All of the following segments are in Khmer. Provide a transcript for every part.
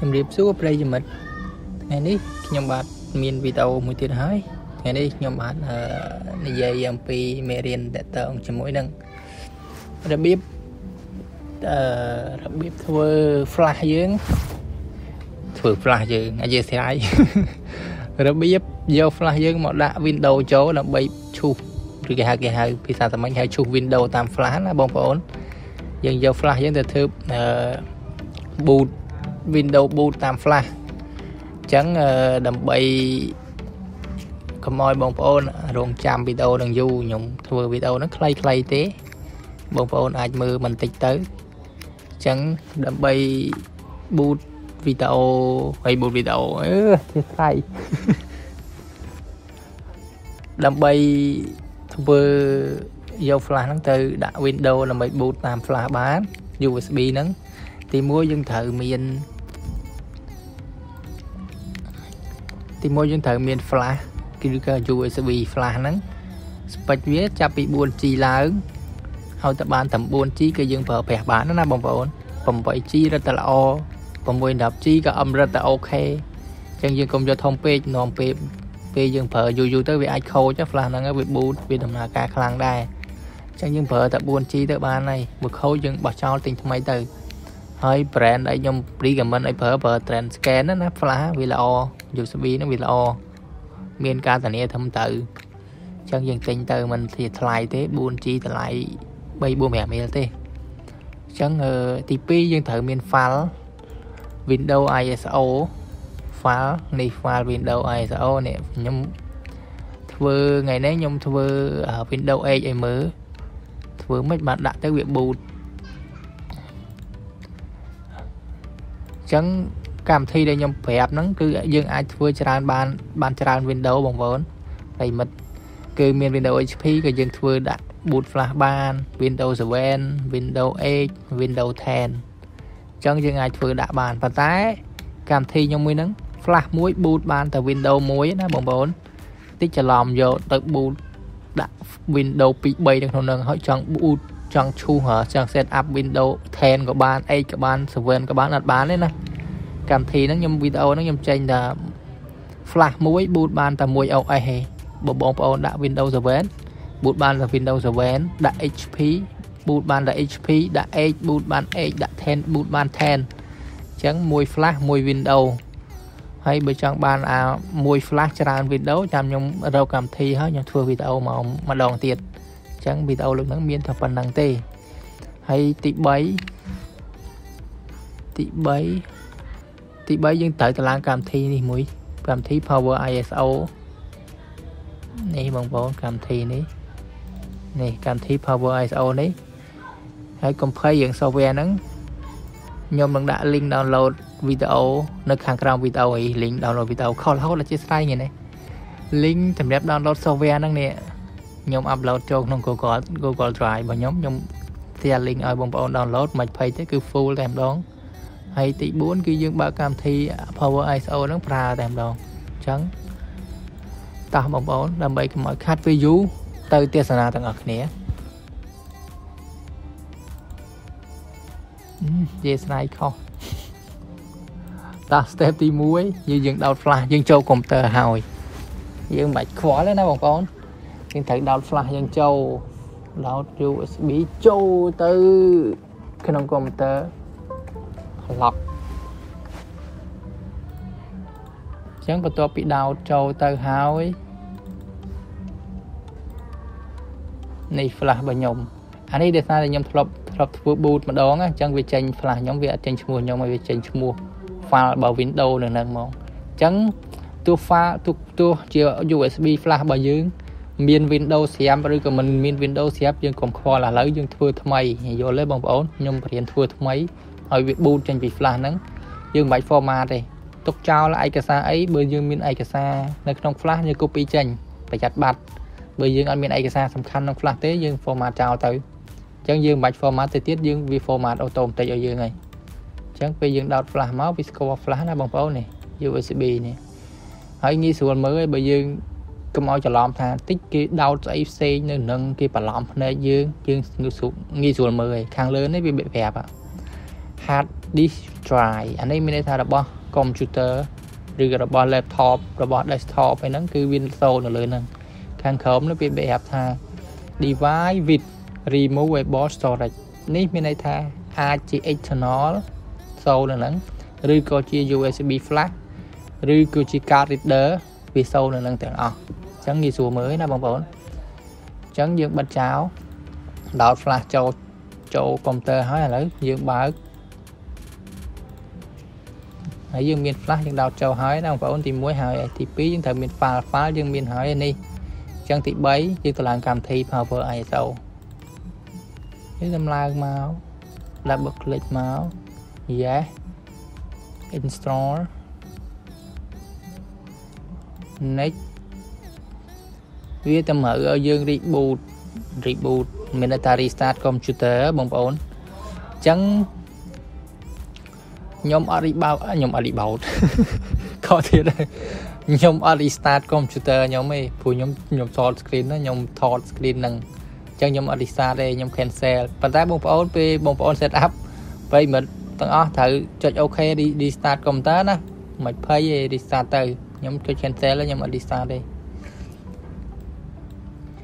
ជំរាបសួរប្រិយមិត្តថ្ងៃនេះខ្ញុំបាទមានវីដេអូមួយទៀតហើយថ្ងៃនេះខ្ញុំបាទនិយាយអំពីមេរៀនតកតងជាមួយនឹងរបៀបអឺរបៀបធ្វើ flash យើងធ្វើ flash យើងអធិស្ឋានរបៀបយក flash យើងមកដាក់ Windows ចូលដើម្បីឈូសឬគេហៅគេហៅភាសាសាមញ្ញហៅឈូស Windows តាម flash ណាបងប្អូនយើងយក flash យើងទៅធ្វើអឺ boot Windows boot តាម flash អញ្ចឹងដើម្បីកុំឲ្យបងប្អូនរងចាំវីដេអូនឹងយូរខ្ញុំធ្វើវីដេអូហ្នឹងខ្លីៗទេ បងប្អូនអាចមើលបន្តិចទៅអញ្ចឹងដើម្បី boot វីដេអូហើយ boot វីដេអូអឺជាថ្លៃដើម្បីធ្វើយក flash ហ្នឹងទៅដាក់ Windows ដើម្បី boot តាម flash បាន USB ហ្នឹងទី1យើងត្រូវមាន ទី1យើងត្រូវមាន flash គឺក៏ USB flash ហ្នឹង spec វាចាប់ពី 4G ឡើងហើយតបានតែ 4G គឺយើងប្រើប្រាស់បានណាបងប្អូន 8G រត់តែល្អ 610G ក៏អមរត់តែអូខេអញ្ចឹងយើងកុំយកធំពេកនាំពេកពេលយើងប្រើយូរយូរទៅវាអាចខូច flash ហ្នឹងវា boot វាដំណើរការខ្លាំងដែរអញ្ចឹងយើងប្រើតែ 4G ទៅបានហើយបើខូចយើងបោះចោលទិញថ្មីទៅហើយ brand ដែលខ្ញុំ recommend ឲ្យប្រើប្រើ trend scan ណា flash វាល្អ USB ហ្នឹងវាល្អមានការធានាធំទៅអញ្ចឹងយើងទិញទៅมันជាថ្លៃទេ 4G តម្លៃ3 4 5រៀលទេអញ្ចឹងទី2យើងត្រូវមាន file Windows ISO file នេះ file Windows ISO នេះខ្ញុំធ្វើថ្ងៃនេះខ្ញុំធ្វើ Windows 8ឲ្យមើលធ្វើមិនបានដាក់ទៅវា boot ចឹង កម្មវិធីដែលខ្ញុំប្រាប់ហ្នឹងគឺយើងអាចធ្វើច្រើនបានបានច្រើន Windows បងប្អូនប្រិមិត្តគឺមាន Windows HP ក៏យើងធ្វើដាក់ boot flash បាន Windows 7 Windows 8 Windows 10អញ្ចឹងយើងអាចធ្វើដាក់បានប៉ុន្តែកម្មវិធីខ្ញុំមួយហ្នឹង flash មួយ boot បានតែ Windows មួយណាបងប្អូនតិចច្រឡំយកទៅ boot ដាក់ Windows 2 3នៅក្នុងហ្នឹងហើយចង់ boot ចង់ឈូសចង់ set up Windows 10ក៏បាន8ក៏បាន7ក៏បានអត់បានទេណា កម្មវិធីហ្នឹងខ្ញុំវីដេអូហ្នឹងខ្ញុំចេញតែ flash មួយ boot បានតែមួយ OS ទេបើបងប្អូនដាក់ Windows 7 boot បានតែ Windows 7ដាក់ HP boot បានតែ HP ដាក់ 8 boot បាន8ដាក់10 boot បាន10អញ្ចឹងមួយ flash មួយ Windows ហើយបើចង់បានអាមួយ flash ច្រើន Windows ចាំខ្ញុំរកកម្មវិធីហើយខ្ញុំធ្វើវីដេអូមកម្ដងទៀតអញ្ចឹងវីដេអូលើកហ្នឹងមានតែប៉ុណ្្នឹងទេហើយទី3ទី3 ទី3យើងត្រូវតឡើងកម្មវិធីនេះមួយកម្មវិធី Power ISO នេះបងប្អូនកម្មវិធីនេះនេះកម្មវិធី Power ISO នេះហើយកុំភ័យរឿង software ហ្នឹងខ្ញុំនឹងដាក់ link download វីដេអូនៅខាងក្រោមវីដេអូអី link download វីដេអូខលរហូតដល់ជាស្រ័យហ្នឹង link សម្រាប់ download software ហ្នឹងនេះខ្ញុំ upload ចូលក្នុង Google Google Drive របស់ខ្ញុំខ្ញុំ share link ឲ្យបងប្អូន download មិនភ័យទេគឺ full តែម្ដង ហើយទី4គឺយើងបើកកម្មវិធី Power ISO ហ្នឹងប្រើតែម្ដងអញ្ចឹងតោះបងប្អូនដើម្បីកុំឲ្យខាត់ពេលយូរទៅទេសនាទាំងអស់គ្នានិយាយស្នៃខុសតោះ step ទី1យើងយើងដោត flash យើងចូលកុំព្យូទ័រហើយយើងមិនបាច់ខ្វល់ទេណាបងប្អូនយើងត្រូវដោត flash យើងចូលដោត USB ចូលទៅក្នុងកុំព្យូទ័រ lock អញ្ចឹងបន្ទាប់ពីដោតចូលទៅហើយនេះ flash របស់ខ្ញុំអានេះដោយសារតែខ្ញុំធ្លាប់ធ្លាប់ធ្វើ boot ម្ដងអញ្ចឹងវាចេញ flash ខ្ញុំវាអត់ចេញឈ្មោះខ្ញុំហើយវាចេញឈ្មោះ file របស់ Windows នៅហ្នឹងហ្មងអញ្ចឹងទោះ file ទោះទោះជា USB flash របស់យើងមាន Windows ស្រាប់ឬក៏មិនមាន Windows ស្រាប់យើងកុំខ្វល់ឥឡូវយើងធ្វើថ្មីយល់ទេបងប្អូនខ្ញុំបរៀនធ្វើថ្មី ឲ្យវា boot ចេញពី flash ហ្នឹងយើងមិនបាច់ format ទេទុកចោលឯកសារអីបើយើងមានឯកសារនៅក្នុង flash យើង copy ចេញប្រយ័ត្នបាត់បើយើងអត់មានឯកសារសំខាន់ក្នុង flash ទេយើង format ចោលទៅអញ្ចឹងយើងមិនបាច់ format ទៅទៀតយើងវា format automatic ឲ្យយើងហើយអញ្ចឹងពេលយើងដោត flash មកវាស្គាល់ flash ណាបងប្អូននេះ USB នេះហើយងាយស្រួលមើលឯងបើយើងកុំឲ្យច្រឡំថាតិចគេដោតស្អីផ្សេងនៅនឹងគេបន្លំភ្នែកយើងយើងងាយស្រួលមើលឯងខាងលើនេះវាប្រាប់ហ่า hard disk drive អានេះមានន័យថារបស់ computer ឬក៏របស់ laptop របស់ desktop អីហ្នឹងគឺវាសូនៅលើហ្នឹងខាងក្រោមនោះវាប្រាប់ថា device with removable storage នេះមានន័យថាអាចជា external សូនៅហ្នឹងឬក៏ជា USB flash ឬក៏ជា card reader វាសូនៅហ្នឹងទាំងអស់អញ្ចឹងងាយស្រួលមើលណាបងប្អូនអញ្ចឹងយើងបិទចោលដោត flash ចូលចូលកុំព្យូទ័រហើយឥឡូវយើងបើក ហើយយើងមាន flash យើងដោតចូលហើយណាបងប្អូនទី1ហើយទី2យើងត្រូវមាន file file យើងមានហើយនេះអញ្ចឹងទី3យើងទៅឡើងកម្មវិធី Power ISO យើងដំឡើងមក double click មក yes install next វាតម្រូវឲ្យយើង reboot reboot មានន័យថា restart computer បងប្អូនអញ្ចឹង ខ្ញុំអត់ reboot ខ្ញុំអត់ reboot ខកទៀតខ្ញុំអត់ restart computer ខ្ញុំទេព្រោះខ្ញុំខ្ញុំថត screen ណាខ្ញុំថត screen ហ្នឹងអញ្ចឹងខ្ញុំអត់ restart ទេខ្ញុំ cancel ប៉ុន្តែបងប្អូនពេលបងប្អូន set up ប្រិមិត្តទាំងអស់ត្រូវចុច OK restart computer ណាមិនភ័យទេ restart ទៅខ្ញុំចុច cancel ខ្ញុំអត់ restart ទេ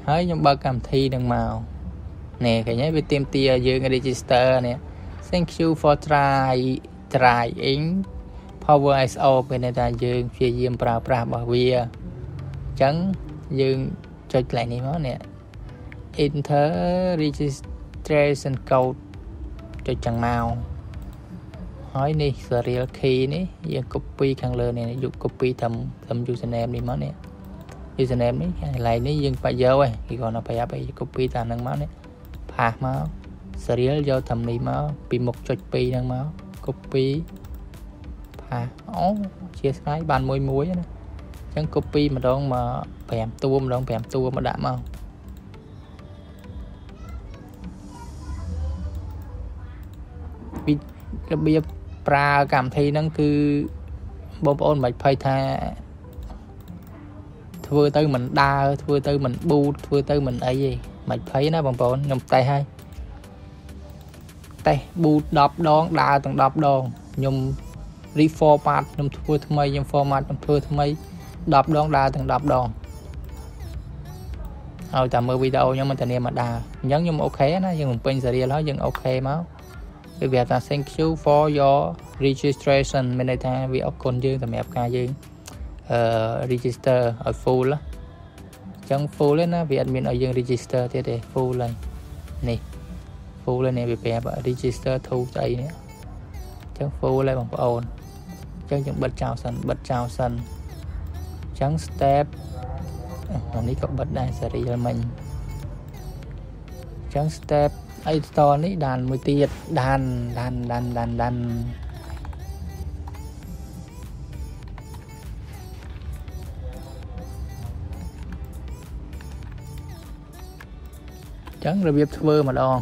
ហើយខ្ញុំបើកកម្មវិធីនឹងមកនេះឃើញហើយវាទៀមទាយើង register នេះ thank you for try trying power ISO ពេលនេះថាយើងព្យាយាមប្រើប្រាស់របស់វាអញ្ចឹងយើងចុចកន្លែងនេះមកនេះ enter registration code ចុចចឹងមកហើយនេះ serial key នេះយើង copy ខាងលើនេះយក copy តាមតាម username នេះមកនេះ username នេះកន្លែងនេះយើងបាច់យកឯងគេគាត់ទៅប្រយ័ត្នឯង copy តាមហ្នឹងមកនេះផាសមក serial យកតាមនេះមកពីមុខចុច2ហ្នឹងមក copy ផាសអូជាស្គាយបានមួយមួយណាអញ្ចឹង copy ម្ដងមក5តួម្ដង5តួមកដាក់មកពីរបៀបប្រើកម្មវិធីហ្នឹងគឺបងប្អូនមិនបាច់ភ័យថាធ្វើទៅមិនដើរធ្វើទៅមិនប៊ូតធ្វើទៅមិនអីទេមិនភ័យណាបងប្អូនខ្ញុំតេស្តហើយ តេស្តប៊ូត10ដងដើរទាំង10ដងខ្ញុំ reformat ខ្ញុំធ្វើថ្មីខ្ញុំ format ខ្ញុំធ្វើថ្មី10ដងដើរទាំង10ដងហើយតែមើលវីដេអូខ្ញុំមិនធានាមកដើរអញ្ចឹងខ្ញុំអូខេណាយើងបំពេញសេរីហើយយើងអូខេមកវាវាថា thank you for your registration មានន័យថាវាអរគុណយើងសម្រាប់ការយើងអឺ register ឲ្យ full អញ្ចឹង full ទេណាវាអត់មានឲ្យយើង register ទៀតទេ full ហើយនេះ full ហើយនេះវាប្រាប់ register to ស្អីនេះអញ្ចឹង full ហើយបងប្អូនអញ្ចឹងយើងបិទចោលសិនបិទចោលសិនអញ្ចឹង step អានេះក៏បិទដែរ serial មិញអញ្ចឹង step អីតនេះដានមួយទៀតដានដានដានដានដានចឹងរបៀបធ្វើម្ដង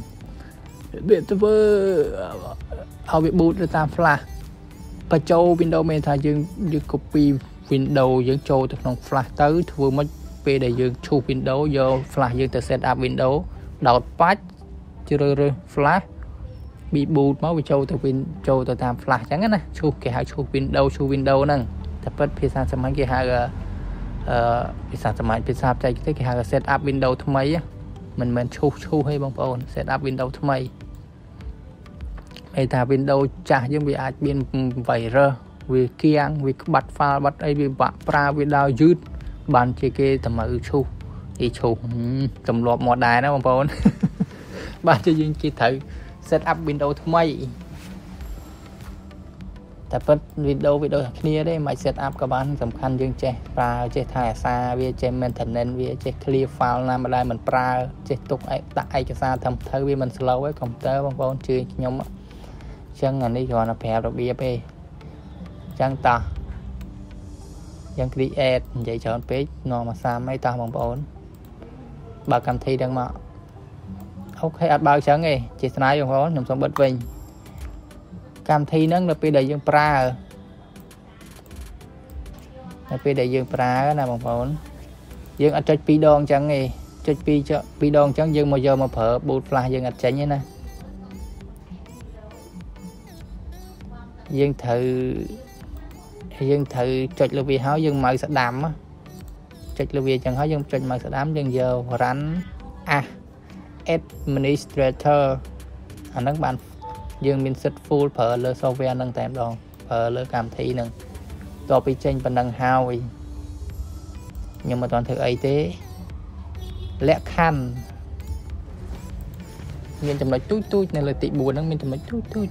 របៀបធ្វើឲ្យវា boot ទៅតាម flash បញ្ចូល Windows មានថាយើងយើង copy Windows យើងចូលទៅក្នុង flash ទៅធ្វើមិនពេលដែលយើងឈូស Windows យក flash យើងទៅ set up Windows ដោតបាច់ជ្រើសរើស flash ពី boot មកវាចូលទៅ win ចូលទៅតាម flash អញ្ចឹងណាឈូសគេហៅឈូស Windows ឈូស Windows ហ្នឹងតែពិតភាសាសាមញ្ញគេហៅអឺភាសាសាមញ្ញភាសាបច្ចេកទេសគេហៅ set up Windows ថ្មីមិនមែនឈូសឈូសទេបងប្អូន set up Windows ថ្មី ហើយថា Windows ចាស់យើងវាអាចមាន virus វាគៀងវាក្បាត់ file បាត់អីវាបាក់ប្រើវាដល់យឺតបានជាគេតម្រូវឈូសអីឈូសទម្លាប់មកដែរណាបងប្អូនបានជាយើងជិះត្រូវ set up Windows ថ្មីតែពិត Windows Windows គ្នាទេមិន set up ក៏បានសំខាន់យើងចេះប្រើចេះថែអាសាវាចេះ maintenance វាចេះ clear file ណាម្ដងមិនប្រើចេះទុកដាក់ឯកសារត្រឹមត្រូវវាមិន slow ទេកុំព្យូទ័របងប្អូនជឿខ្ញុំអញ្ចឹងអានេះគ្រាន់តែប្រាប់របៀបទេអញ្ចឹងតោះយ៉ាង create និយាយច្រើនពេកនាំអាសាមអីតោះបងប្អូនបើកម្មវិធីទាំងមកអូខេអត់បើកចឹងទេជាស្នាយបងប្អូនខ្ញុំសូមបិទវិញកម្មវិធីហ្នឹងនៅពេលដែលយើងប្រើនៅពេលដែលយើងប្រើណាបងប្អូនយើងអត់ចុច2ដងចឹងទេចុច2ចុច2ដងចឹងយើងមកយកមកប្រើ boot flash យើងអត់ចេញទេណា យើងត្រូវយើងត្រូវចុចលើវាហើយយើងម៉ៅស្ដាំចុចលើវាអញ្ចឹងហើយយើងចុចម៉ៅស្ដាំយើងយក run as administrator អាហ្នឹងបានយើងមានសិទ្ធ full ប្រើលើ software ហ្នឹងតែម្ដងប្រើលើកម្មវិធីហ្នឹងតទៅពីចេញប៉ុណ្ណឹងហើយខ្ញុំមិនទាន់ធ្វើអីទេលក្ខខណ្ឌមានចំណុចទូចទូចនៅលើទី4ហ្នឹងមានចំណុចទូចទូច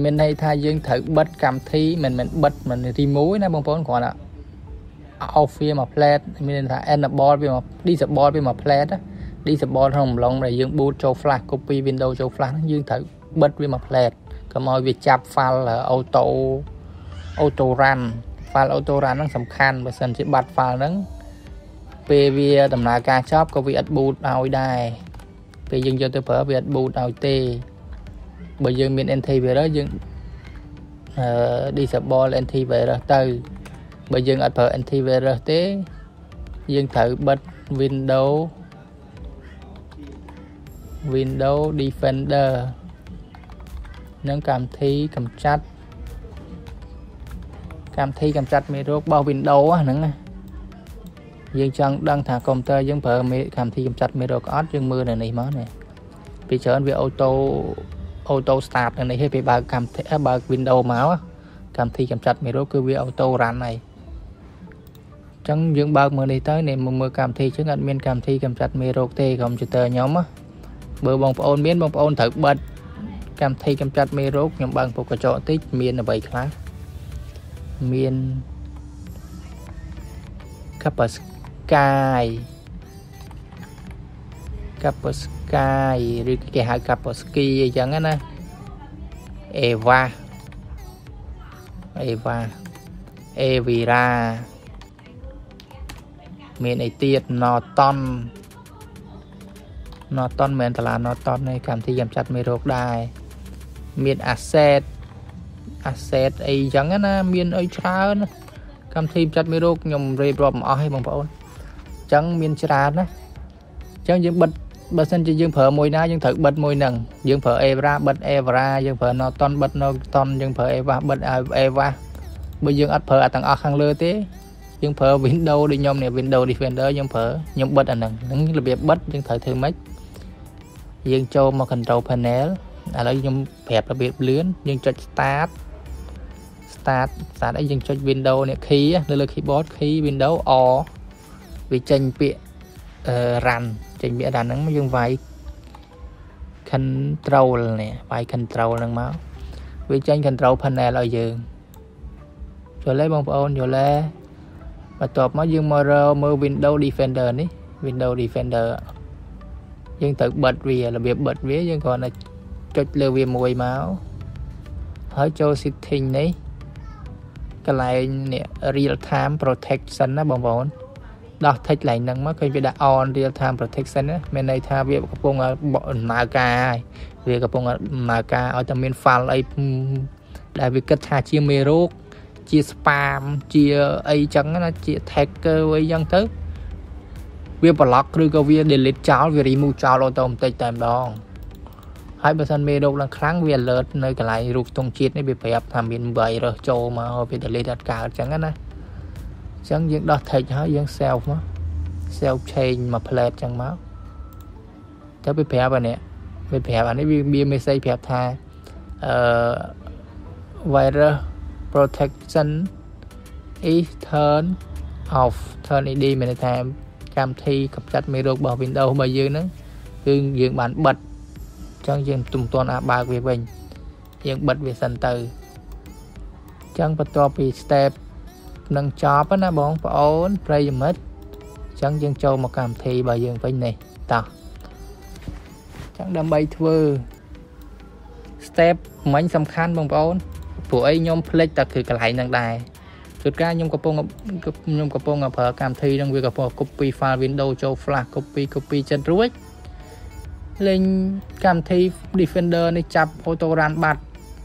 មានន័យថាយើងត្រូវបិទកម្មវិធីមិនមែនបិទមិន remove ណាបងប្អូនគ្រាន់តែ off វាមក plate មានន័យថា enable វាមក disable វាមក plate disable ក្នុងអំឡុងដែលយើង boot ចូល flash copy windows ចូល flash ហ្នឹងយើងត្រូវបិទវាមក plate កុំឲ្យវាចាប់ file auto auto run file auto run ហ្នឹងសំខាន់បើសិនជាបាត់ file ហ្នឹងពេលវាដំណើរការចប់ក៏វាអត់ boot ឲ្យដែរពេលយើងយកទៅប្រើវាអត់ boot ឲ្យទេ បើយើងមាន antivirus យើងអឺ disable antivirus ទៅបើយើងអត់ប្រើ antivirus ទេយើងត្រូវបិទ Windows Windows Defender និងកម្មវិធីកម្ចាត់កម្មវិធីកម្ចាត់មេរោគរបស់ Windows ហ្នឹងណាយើងចង់ដឹងថាកុំព្យូទ័រយើងប្រើមេកម្មវិធីកម្ចាត់មេរោគអត់យើងមើលនៅនេះមកនេះពីច្រើនវាអូតូ អូតូ start នៅនេះឲ្យពេលបើកកម្មវិធីបើក Windows មកកម្មវិធីកម្ចាត់មេរោគគឺវាអូតូ run ហើយអញ្ចឹងយើងបើកមើលនេះទៅនេះមើលកម្មវិធីចឹងអត់មានកម្មវិធីកម្ចាត់មេរោគទេកុំព្យូទ័រខ្ញុំបើបងប្អូនមានបងប្អូនត្រូវបិទកម្មវិធីកម្ចាត់មេរោគខ្ញុំបើកពុកកញ្ចក់តិចមានអ្វីខ្លះមាន Kaspersky Kaspersky ឬគេហៅ Kaspersky អញ្ចឹងណា Eva Eva Evira មានអីទៀត Norton Norton មិនមែនតាឡា Norton ទេកម្មវិធីកំចាត់មេរោគដែរមាន asset asset អីចឹងណាមានអីច្រើនកម្មវិធីចាត់មេរោគខ្ញុំរៀបរាប់មិនអស់ទេបងប្អូនអញ្ចឹងមានច្រើនណាអញ្ចឹងយើងបិទ បើសិនជាយើងប្រើមួយណាយើងត្រូវបិទមួយហ្នឹងយើងប្រើ Evra បិទ Evra យើងប្រើ Norton បិទ Norton យើងប្រើ Eva បិទ Eva បើយើងអត់ប្រើអាទាំងអស់ខាងលើទេយើងប្រើ Windows ដូចខ្ញុំនេះ Windows Defender ខ្ញុំប្រើខ្ញុំបិទអាហ្នឹងហ្នឹងរបៀបបិទយើងត្រូវធ្វើម៉េចយើងចូលមក control panel ឥឡូវខ្ញុំប្រាប់របៀបលឿនយើងចុច start start start អីយើងចុច window នេះ key នៅលើ keyboard key window or វាចេញពាក្យ run ចេញពាក្យ run ហ្នឹងយើងវាយ control នេះវាយ control ហ្នឹងមកវាចេញ control panel ឲ្យយើងយល់ទេបងប្អូនយល់ទេបន្ទាប់មកយើងមករមើល window defender នេះ window defender យើងត្រូវបិទវារបៀបបិទវាយើងគ្រាន់តែចុចលើវាមួយមកហើយចូល setting នេះកន្លែងនេះ real time protection ណាបងប្អូន ដោះ text កន្លែងហ្នឹងមកឃើញវាដាក់ on real time protection ណាមានន័យថាវាកំពុងដំណើរការហើយវាកំពុងដំណើរការឲ្យតែមាន file អីដែលវាគិតថាជាមេរោគជា spam ជាអីចឹងណាជា hacker អីចឹងទៅវា block ឬក៏វា delete ចោលវា remove ចោលអូតូម៉ាទិកតែម្ដងហើយបើសិនមេរោគឡើងខ្លាំងវា alert នៅកន្លែងរូបទង់ជាតិនេះវាប្រាប់ថាមានវាយរើសចូលមកវា delete អត់កើតអញ្ចឹងណាអញ្ចឹងយើងដោះ text ហើយយើង save មក save change មក plate អញ្ចឹងមកទៅវាប្រាប់អានេះវាប្រាប់អានេះវាមាន message ប្រាប់ថាអឺ virus protection is turn off turn id មានន័យថាកម្មវិធីកម្ចាត់មេរោគរបស់ Windows របស់យើងហ្នឹងគឺយើងបានបិទអញ្ចឹងយើងទុំទាន់អាចបើកវាវិញយើងបិទវាសិនទៅអញ្ចឹងបន្ទាប់ពី step នឹងចប់ណាបងប្អូនប្រិយមិត្តអញ្ចឹងយើងចូលមកកម្មវិធីរបស់យើងវិញនេះតោះអញ្ចឹងដើម្បីធ្វើ step មិញសំខាន់បងប្អូនព្រោះអីខ្ញុំភ្លេចតែគឺកន្លែងហ្នឹងដែរជួនកាលខ្ញុំកំពុងខ្ញុំកំពុងប្រើកម្មវិធីហ្នឹងវាកំពុង copy file Windows ចូល flash copy copy ចិត្តរួចលេងកម្មវិធី Defender នេះចាប់ auto run បាត់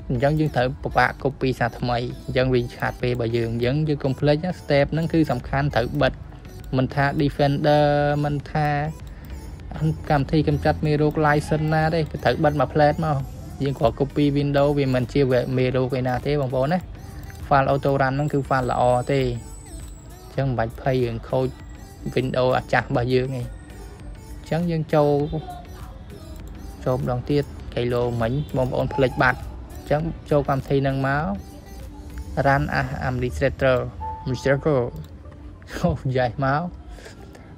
អញ្ចឹងយើងត្រូវពិបាក copy សារថ្មីអញ្ចឹងវាខាតពេលរបស់យើងអញ្ចឹងយើង complete step ហ្នឹងគឺសំខាន់ត្រូវបិទមិនថា Defender មិនថាកម្មវិធីកម្ចាត់មេរោគ license ណាទេគឺត្រូវបិទមួយ plate មកយើងគ្រាន់ copy Windows វាមិនជាមេរោគឯណាទេបងប្អូនណា file auto run ហ្នឹងគឺ file ល្អទេអញ្ចឹងមិនបាច់ភ័យរឿងខូច Windows អាចាស់របស់យើងទេអញ្ចឹងយើងចូលចូលម្ដងទៀតកៃឡូមិញបងប្អូនផ្លេចបាត់អញ្ចឹងចូលកម្មវិធីហ្នឹងមក run as administrator administrator អូយ៉ៃមក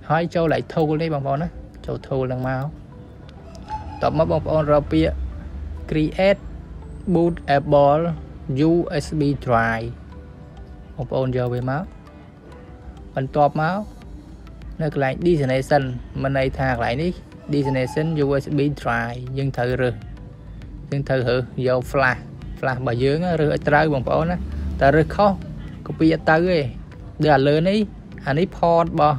ហើយចូល lại tool នេះបងប្អូនណាចូល tool ហ្នឹងមកតបមកបងប្អូនរកពាក្យ create bootable USB drive បងប្អូនយកវាមកបន្ទាប់មកនៅកន្លែង destination មិនន័យថាកន្លែងនេះ destination USB drive យើងត្រូវរើស យើងត្រូវរើសយក flash flash របស់យើងរើសឲ្យត្រូវបងប្អូនណាតែរើសខុស copy អត់ទៅទេដូចអាលើនេះអានេះ port របស់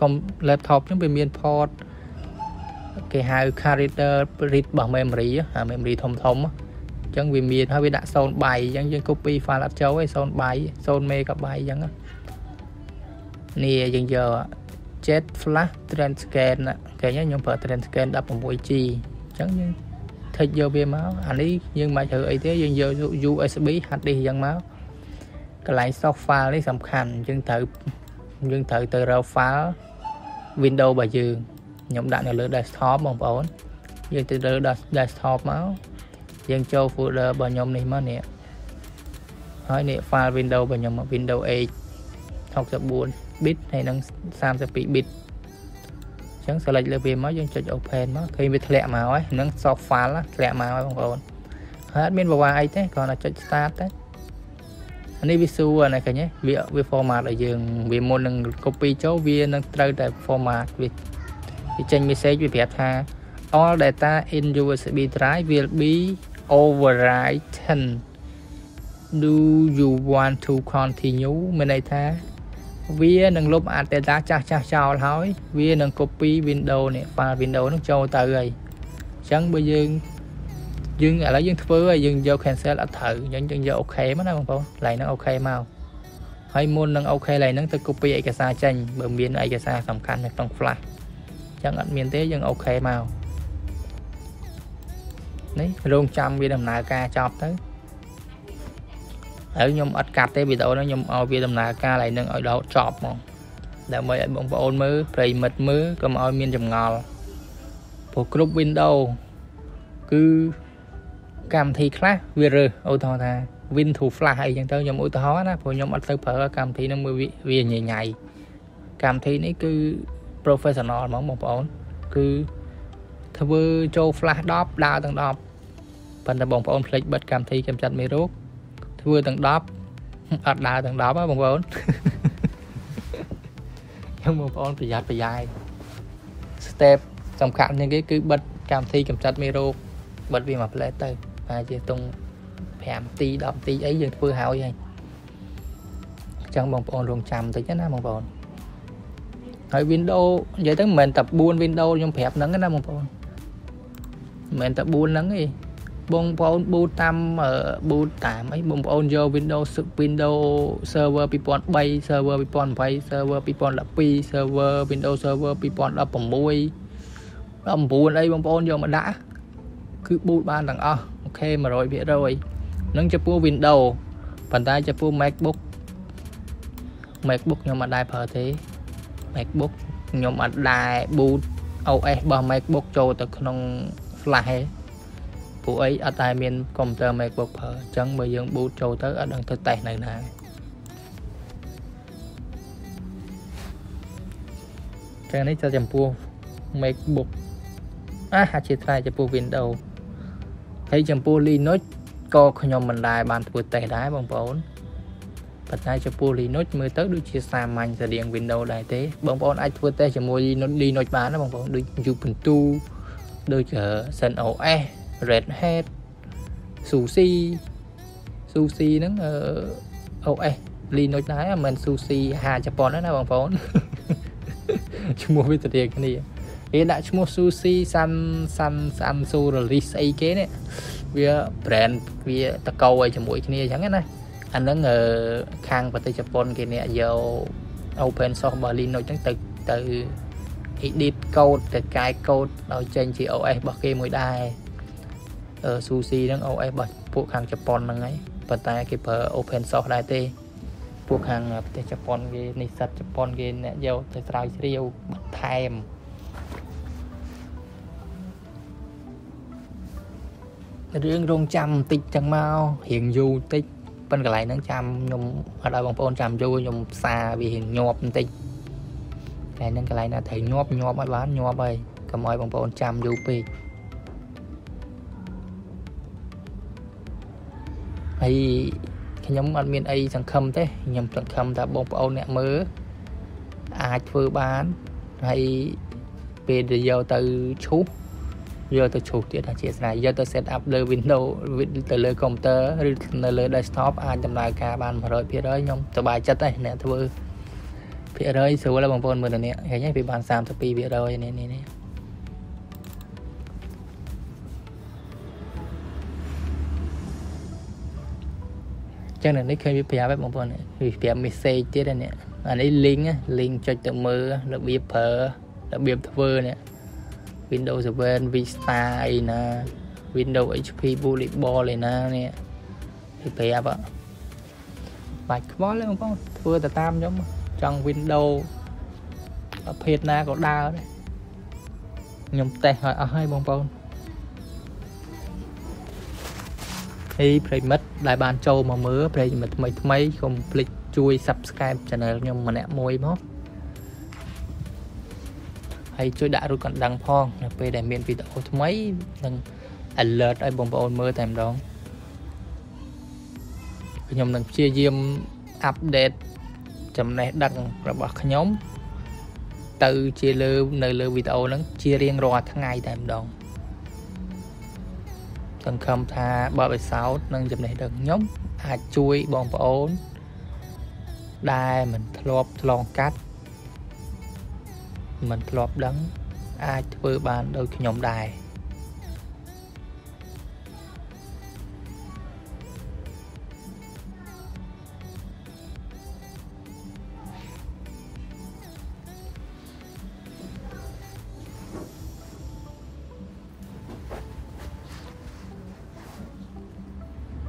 កុំ laptop ខ្ញុំវាមាន port គេហៅ character read របស់ memory អា memory ធំធំអញ្ចឹងវាមានហើយវាដាក់0បាយអញ្ចឹងយើង copy file អត់ចូលទេ0បាយ0 MB អញ្ចឹងនេះយើងយក jet flash trend scan គេខ្ញុំប្រើ trend scan 16G អញ្ចឹងយើង ថេចយកវាមកអានេះយើងមិនត្រូវអីទេយើងយក USB hard disk អញ្ចឹងមកកន្លែង soft file នេះសំខាន់យើងត្រូវយើងត្រូវទៅរក file Windows របស់យើងខ្ញុំដាក់នៅលើ desktop បងប្អូនយើងទៅលើ desktop មកយើងចូល folder របស់ខ្ញុំនេះមកនេះហើយនេះ file Windows របស់ខ្ញុំ Windows 8 64 bit ហើយនឹង32 bit អញ្ចឹង select លើវាមកយើងចុច open មកឃើញវាធ្លាក់មកហើយនឹង soft file ធ្លាក់មកហើយបងប្អូនហើយអត់មានបវាអីទេគ្រាន់តែចុច start ទេអានេះវាសួរណាឃើញទេវាវា format ឲ្យយើងវាមុននឹង copy ចូលវានឹងត្រូវតែ format វាវាចេញ message វាប្រាប់ថា all data in USB drive will be overwritten do you want to continue មានន័យថា វានឹងលុបអា data ចាស់ចាស់ចោលហើយ វានឹង copy Windows នេះ file Windows នឹងចូលទៅហើយអញ្ចឹងបើយើងយើងឥឡូវយើងធ្វើហើយយើងយក cancel អត់ត្រូវអញ្ចឹងយើងយក OK មកណាបងប្អូនកន្លែងហ្នឹង OK មកហើយមុននឹង OK កន្លែងហ្នឹងទៅ copy ឯកសារចេញបើមានឯកសារសំខាន់នៅក្នុង flash អញ្ចឹងអត់មានទេយើង OK មកនេះរងចាំវាដំណើរការចប់ទៅ ហើយខ្ញុំអត់កាត់ទេវីដេអូហ្នឹងខ្ញុំឲ្យវាដំណើរការឡើងនឹងឲ្យដល់ចប់ហ្មងដើម្បីឲ្យបងប្អូនមើលប្រិមិត្តមើលកុំឲ្យមានចម្ងល់ព្រោះគ្រប់ Windows គឺកម្មវិធីខ្លះវារើសឧទាហរណ៍ថា Win to Flash អីចឹងទៅខ្ញុំឧទាហរណ៍ណាព្រោះខ្ញុំអត់ទៅប្រើកម្មវិធីហ្នឹងមើលវាញ៉ៃញ៉ៃកម្មវិធីនេះគឺ professional ហ្មងបងប្អូន គឺធ្វើចូល flash 10ដើរទាំង10ប៉ុន្តែបងប្អូនភ្លេចបិទកម្មវិធីកម្ចាត់មេរោគ ធ្វើទាំង10អត់ដើរទាំង10ហ៎បងប្អូនខ្ញុំបងប្អូនប្រយ័ត្នប្រយែង step សំខាន់ជាងគេគឺបិទកម្មវិធីកម្ចាត់មេរោគបិទវាមួយផ្លែទៅហើយជាតុង5នាទី10នាទីអីយើងធ្វើហើយហើយអញ្ចឹងបងប្អូនរងចាំតិចណាបងប្អូនហើយ Windows និយាយទៅមិនមែនតែ4 Windows ខ្ញុំប្រាប់ហ្នឹងណាបងប្អូនមិនមែនតែ4ហ្នឹងទេ បងប្អូន boot តាម boot តាមអីបងប្អូនយក Windows Windows Server 2003 Server 2020 Server 2012 Server Windows Server 2016 19អីបងប្អូនយកមកដាក់គឺ boot បានទាំងអស់អូខេ100%នឹងចំពោះ Windows ប៉ុន្តែចំពោះ MacBook MacBook ខ្ញុំអត់ដែរប្រើទេ MacBook ខ្ញុំអត់ដែរ boot OS របស់ MacBook ចូលទៅក្នុង flash ទេ ពួកអីអត់តែមានកុំព្យូទ័រ MacBook ប្រើអញ្ចឹងបើយើង boot ចូលទៅអត់ដឹងទៅតេស្តនៅណាចឹងនេះទៅចំពោះ MacBook អាហាជាថ្លៃចំពោះ Windows ហើយចំពោះ Linux ក៏ខ្ញុំមិនដែរបានធ្វើតេស្តដែរបងប្អូនប៉ុន្តែចំពោះ Linux មើលទៅដូចជាសាមញ្ញស្តៀង Windows ដែរទេបងប្អូនអាចធ្វើតេស្តជាមួយ Linux បានណាបងប្អូនដូច Ubuntu ដូច ZenOS Red Hat SUSE SUSE ហ្នឹង OS Linux ដែរមិនមែន sushi អាហារជប៉ុនទេណាបងប្អូនឈ្មោះវាទៅគ្នាគេដាក់ឈ្មោះ sushi san san san su release អីគេនេះវា brand វាតកោឲ្យជាមួយគ្នាអញ្ចឹងណាអាហ្នឹងខាងប្រទេសជប៉ុន គេអ្នកយក open source របស់ Linux ហ្នឹងទៅទៅ edit code ទៅកែ code ឲ្យចេញជា OS របស់គេមួយដែរអឺ Sushi ហ្នឹង OS របស់ពួកខាងជប៉ុនហ្នឹងហើយប៉ុន្តែគេប្រើ open source ដែរទេពួកខាងប្រទេសជប៉ុនគេនិស្សិតជប៉ុនគេអ្នកយកទៅស្រាវជ្រាវបន្ថែមរឿងរងចាំបន្តិចចឹងមករៀងយូរបន្តិចប៉ុនកន្លែងហ្នឹងចាំខ្ញុំអត់ឲ្យបងប្អូនចាំយូរខ្ញុំផ្សាវារៀងញាប់បន្តិចកន្លែងហ្នឹងកន្លែងណាត្រូវញាប់ញាប់ឲ្យបានញាប់ហើយកុំឲ្យបងប្អូនចាំយូរពេក ហើយខ្ញុំអត់មានអីសង្ឃឹមទេខ្ញុំសង្ឃឹមថាបងប្អូនអ្នកមើលអាចធ្វើបានហើយពេលដែលយកទៅឈូសយកទៅឈូសទៀតអធិស្ឋានយកទៅ set up លើ Windows ទៅលើ computer ឬនៅលើ desktop អាចដំណើរការបាន100%ខ្ញុំសប្បាយចិត្តទេអ្នកធ្វើភាគរយស្រួលហើយបងប្អូនមើលទៅនេះឃើញទេវាបាន32%នេះនេះ ចឹងនៅនេះឃើញវាប្រាប់ហ្នឹងបងប្អូនវាប្រាប់ message ទៀតនេះអានេះ link link ចុចទៅមើលរបៀបប្រើរបៀបធ្វើនេះ Windows 7 Vista អីណា Windows HP Bulletball ឯណានេះវាប្រាប់បាច់ខ្វល់ទេបងប្អូនធ្វើទៅតាមខ្ញុំចង់ Windows ប្រភេទណាក៏ដើរដែរខ្ញុំតេស្តឲ្យអស់ហើយបងប្អូន ហើយប្រិមិត្តដែលបានចូលមកមើលប្រិមិត្តថ្មីថ្មីកុំភ្លេចជួយ Subscribe Channel ខ្ញុំម្នាក់មួយមកហើយជួយដាក់រូបកណ្ដឹងផងនៅពេលដែលមានវីដេអូថ្មីនឹង alert ឲ្យបងប្អូនមើលតែម្ដងខ្ញុំនឹងព្យាយាម update ចំណេះដឹងរបស់ខ្ញុំ ទៅជាលើនៅលើវីដេអូហ្នឹងជារៀងរាល់ថ្ងៃតែម្ដង សង្ឃឹមថាបបិសោតនិងចំណេះដឹងខ្ញុំអាចជួយបងប្អូន ដែលមិនធ្លាប់ឆ្លងកាត់មិនធ្លាប់ដឹង អាចធ្វើបានដូចខ្ញុំដែរ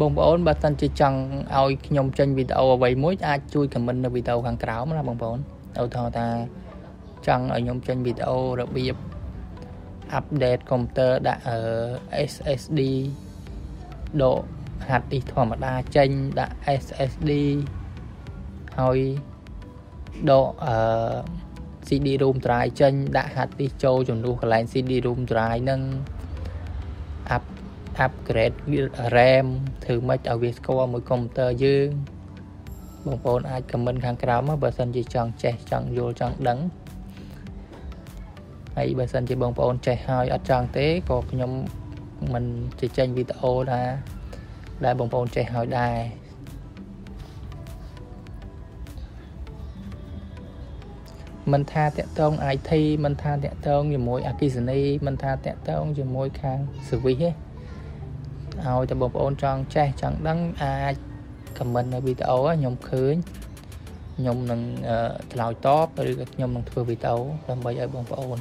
បងប្អូនបើសិនជាចង់ឲ្យខ្ញុំចេញវីដេអូអ្វីមួយអាចជួយខមមិននៅវីដេអូខាងក្រោមណាបងប្អូនឧទាហរណ៍ថាចង់ឲ្យខ្ញុំចេញវីដេអូរបៀប update កុំព្យូទ័រដាក់ SSD ដក hard disk ធម្មតាចេញដាក់ SSD ហើយដកអឺ CD ROM drive ចេញដាក់ hard disk ចូលចំនួនកន្លែង CD ROM drive នឹង up upgrade RAM ធ្វើម៉េចឲ្យវាស្គាល់មួយកុំព្យូទ័រយើងបងប្អូនអាច comment ខាងក្រោមមកបើសិនជាចង់ចេះចង់យល់ចង់ដឹងហើយបើសិនជាបងប្អូនចេះហើយអត់ចង់ទេក៏ខ្ញុំមិនជិះចេញវីដេអូដែរដែលបងប្អូនចេះហើយដែរមិនថាតកតង IT មិនថាតកតងជាមួយអគិសនីមិនថាតកតងជាមួយខាង service ទេ ឲ្យតែបងប្អូនចង់ចេះចង់ដឹងអាចខមមិននៅវីដេអូខ្ញុំឃើញខ្ញុំនឹងឆ្លើយតបឬក៏ខ្ញុំនឹងធ្វើវីដេអូដើម្បីឲ្យបងប្អូន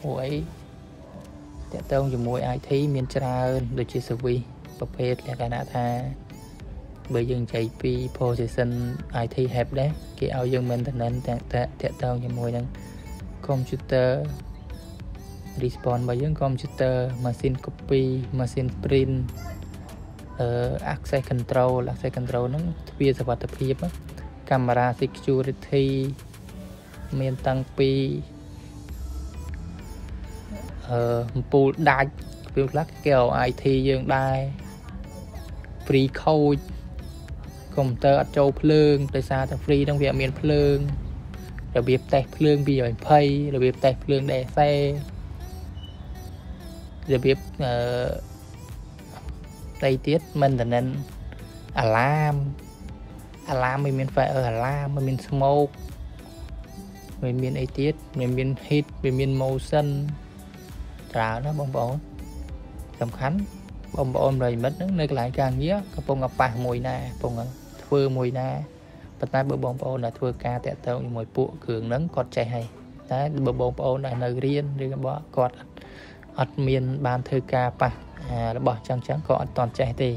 ពួកអីតកតងជាមួយ IT មានច្រើនដូចជា service ប្រភេទលក្ខណៈថាបើយើងនិយាយពី position IT help ដែរគេឲ្យយើង maintenance តកតងជាមួយនឹង computer respawn របស់យើង computer ម៉ាស៊ីន copy ម៉ាស៊ីន print អឺ access control access control ហ្នឹងទ្វារសុវត្ថិភាពកាមេរ៉ា security មានតាំងពីអឺអំពូលដាច់ពេលខ្លះគេឲ្យ IT យើងដែរ free code កុំព្យូទ័រអត់ចូលភ្លើងដោយសារតែ free ហ្នឹងវាអត់មានភ្លើងរបៀបតេស្តភ្លើង220របៀបតេស្តភ្លើង DSA របៀបអឺស្អីទៀត maintenance alarm អាឡាមមិនមាន fire អាឡាមមិនមាន smoke វាមានអីទៀតវាមាន heat វាមាន motion ច្រើនណាបងប្អូនសំខាន់បងប្អូនប្រិមិត្តនឹងនៅកន្លែងការងារកំពុងអាប៉ះមួយណាកំពុងធ្វើមួយណាប៉ុន្តែបើបងប្អូនដែលធ្វើការតាក់ទងជាមួយពួកគ្រឿងហ្នឹងគាត់ចេះហើយតែបើបងប្អូនដែលនៅរៀនឬក៏គាត់អត់ មាន បានធ្វើការប៉ះរបស់ចឹងចឹងក៏អត់តន់ចេះទេ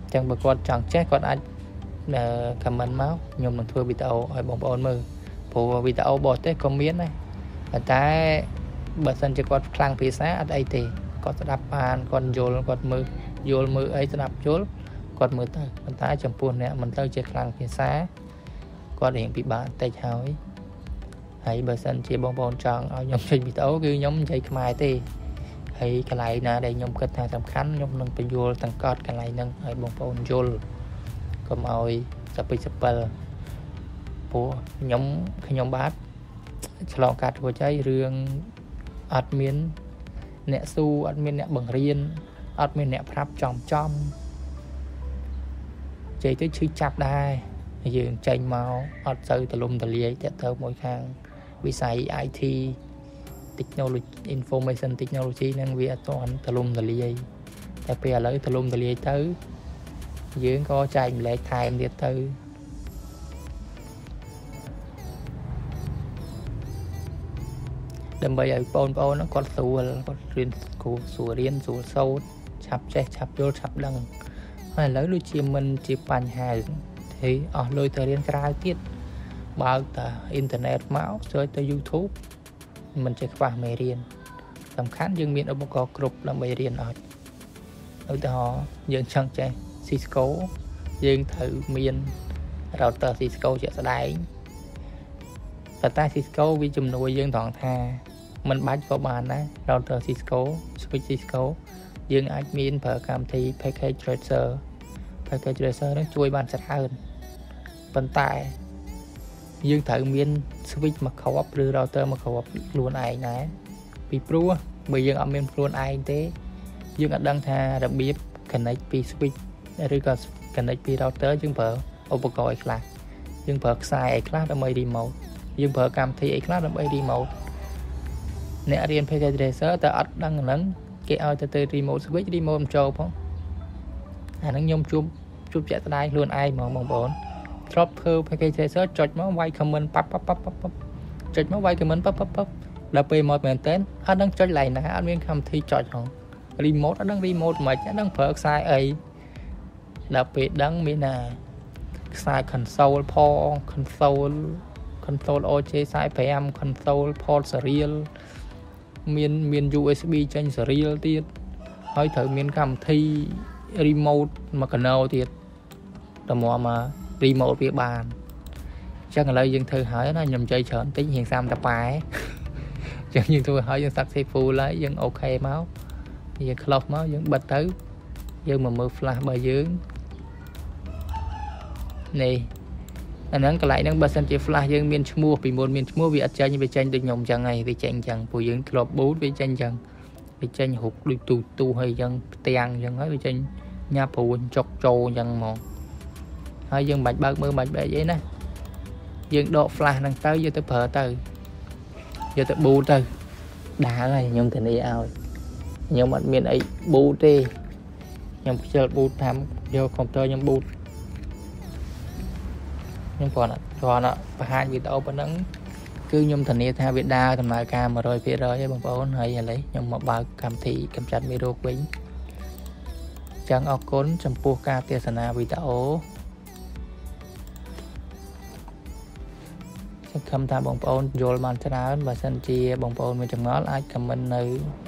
អញ្ចឹងបើគាត់ចង់ចេះគាត់អាច comment មកខ្ញុំនឹងធ្វើវីដេអូឲ្យបងប្អូនមើលព្រោះវីដេអូបរទេសក៏មានដែរតែបើសិនជាគាត់ខ្លាំងភាសាអត់អីទេគាត់ស្ដាប់បានគាត់យល់គាត់មើលយល់មើលអីស្ដាប់យល់គាត់មើលទៅប៉ុន្តែចំពោះអ្នកមិនទៅជាខ្លាំងភាសាគាត់រៀងពិបាកបន្តិចហើយ ហើយបើសិនជាបងប្អូនចង់ឲ្យខ្ញុំចេញវីដេអូគឺខ្ញុំនិយាយខ្មែរទេហើយកន្លែងណាដែលខ្ញុំគិតថាសំខាន់ខ្ញុំនឹងបញ្យល់ទាំងកត់កន្លែងហ្នឹងឲ្យបងប្អូនយល់កុំឲ្យសពិចសពិលព្រោះខ្ញុំខ្ញុំបាទឆ្លងកាត់ធ្វើចៃរឿងអត់មានអ្នកស៊ូអត់មានអ្នកបង្រៀនអត់មានអ្នកប្រាប់ចំចំជ័យទៅឈឺចាប់ដែរយើងចេញមកអត់ទៅទលំទលាយតែទៅមួយខាង វិស័យ IT technology information technology ហ្នឹងវាអត់ទាន់ទលំទលាយតែពេលឥឡូវទលំទលាយទៅ យើងក៏ចែកម្លែកថែមទៀតទៅដើម្បីឲ្យបងប្អូនគាត់ស្រួលគាត់រៀនគ្រូស្រួលរៀនស្រួលសូត្រឆាប់ចេះឆាប់យល់ឆាប់ដឹងហើយឥឡូវដូចជាមិនជាបញ្ហាទេអស់លុយទៅរៀនក្រៅទៀត បើកតាអ៊ីនធឺណិតមកចូលទៅ YouTube មិនចេះខ្វះមេរៀនសំខាន់យើងមានឧបករណ៍គ្រប់ដើម្បីរៀនអត់ឧទាហរណ៍យើងចង់ចេះ Cisco យើងត្រូវមាន router Cisco ជាក់ស្ដែងតែតែ Cisco វាជំនួយយើងត្រង់ថាมันបាច់ក៏បានដែរ router Cisco switch Cisco យើងអាចមានប្រើកម្មវិធី package tracer package tracer នឹងជួយបានច្រើនប៉ុន្តែ យើងត្រូវមាន switch មកគ្រាប់ឬ router មកគ្រាប់ខ្លួនឯងដែរពីព្រោះបើយើងអត់មានខ្លួនឯងទេយើងអត់ដឹងថារបៀប connect ពី switch ឬក៏ connect ពី router យើងប្រើឧបករណ៍អីខ្លះយើងប្រើខ្សែអីខ្លះដើម្បី remote យើងប្រើកម្មវិធីអីខ្លះដើម្បី remote អ្នករៀន package tracer តែអត់ដឹងហ្នឹងគេឲ្យទៅទៅ remote switch remote មិនចូលផងអាហ្នឹងខ្ញុំជួបជួបជាក់ស្ដែងខ្លួនឯងហ្មងបងប្អូន ធ្លាប់ធ្វើ package tracer ចុចមកវាយ comment ប៉ាប់ប៉ាប់ប៉ាប់ប៉ាប់ចុចមកវាយ comment ប៉ាប់ប៉ាប់ប៉ាប់ដល់ពេលមកមែនតើអត់ដឹងចុចឡៃណាអត់មានកម្មវិធីចុចផង remote អត់ដឹង remote មិនអត់ដឹងប្រើខ្សែអីដល់ពេលដឹងមានណាខ្សែ console ផង console console OJ 45 console port serial មានមាន USB ចេញ serial ទៀតហើយត្រូវមានកម្មវិធី remote មកកណោទៀតតម្រាំមក remote វាបានអញ្ចឹងឥឡូវយើងធ្វើហើយណាខ្ញុំចៃច្រើនតិចរៀងសាំតប៉ែអញ្ចឹងយើងធ្វើហើយយើង success full ហើយយើងអូខេមកយើង close មកយើងបិទទៅយើងមកមើល flash របស់យើងនេះអាហ្នឹងកន្លែងហ្នឹងបើសិនជា flash យើងមានឈ្មោះពីមុនមានឈ្មោះវាអត់ចេញវាចេញដូចខ្ញុំអញ្ចឹងហើយវាចេញអញ្ចឹងព្រោះយើងធ្លាប់ boot វាចេញអញ្ចឹងវាចេញរូបដូចទូទូហើយអញ្ចឹងផ្ទាំងអញ្ចឹងហើយវាចេញញ៉ាប់ព្រួញចុកចូលអញ្ចឹងហ្មង ហើយយើងមិនបាច់បើកមើលមិនបាច់បែកអីណាយើងដក flash ហ្នឹងទៅយកទៅប្រើទៅយកទៅ boot ទៅដើរហើយខ្ញុំធានាឲ្យខ្ញុំអត់មានអី boot ទេខ្ញុំខ្ជិល boot តាមយកកុំព្យូទ័រខ្ញុំ boot ខ្ញុំគ្រាន់តែគ្រាន់តែបង្ហាញវីដេអូប៉ុណ្ណឹងគឺខ្ញុំធានាថាវាដើរដំណើរការ100%ហើយបងប្អូនហើយឥឡូវខ្ញុំមកបើកកម្មវិធីកម្ចាត់មេរោគវិញចឹងអរគុណចំពោះការទស្សនាវីដេអូ សង្ឃឹមថាបងប្អូនយល់បានច្រើនបើសិនជាបងប្អូនមានចម្ងល់អាចខមមិននៅ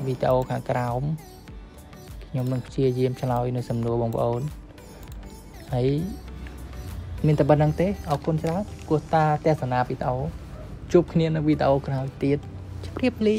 វីដេអូខាងក្រោមខ្ញុំនឹងព្យាយាមឆ្លើយនៅសំណួរបងប្អូនហើយមានតែប៉ុណ្្នឹងទេអរគុណច្រើនគោះតាទស្សនាវីដេអូជួបគ្នានៅវីដេអូក្រោយទៀតជម្រាបលា